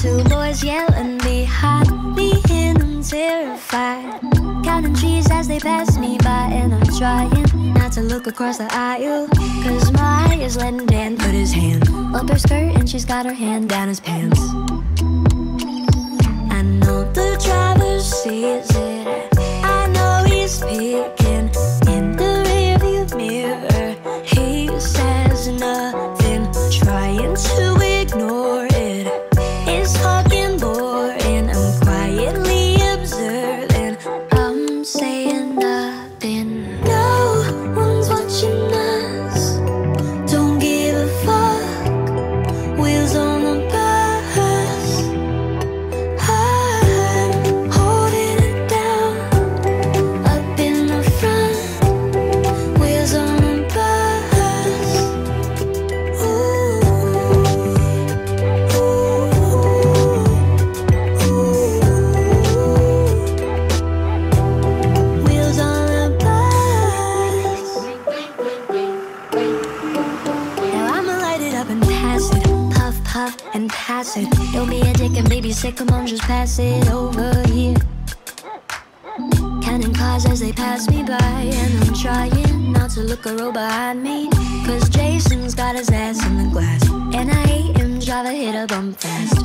two boys yelling behind me, and I'm terrified. Counting trees as they pass me by, and I'm trying not to look across the aisle. Cause Maya's letting Dan put his hand up her skirt, and she's got her hand down his pants. I know the driver sees it, I know he's peeking in the rearview mirror. He says nothing, trying to I'm it. Don't be a dick and baby sick, come on, just pass it over here. Counting cars as they pass me by, and I'm trying not to look a row behind me. Cause Jason's got his ass in the glass, and I hate him, driver hit a bump fast.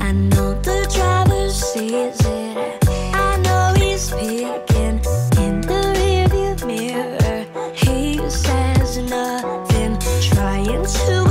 I know the driver sees it. I know he's peeking in the rearview mirror. He says nothing, trying to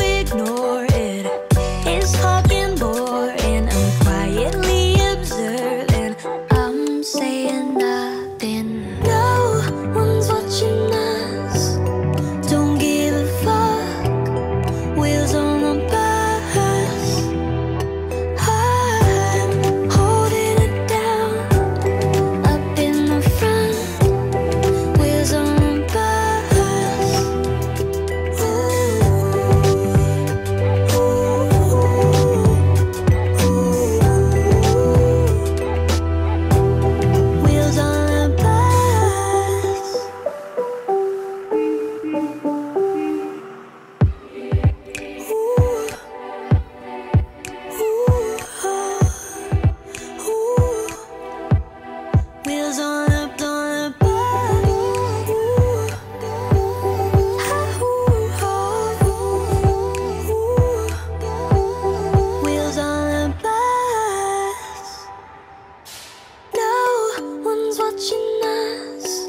watching us.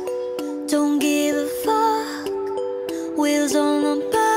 Don't give a fuck. Wheels on the bus.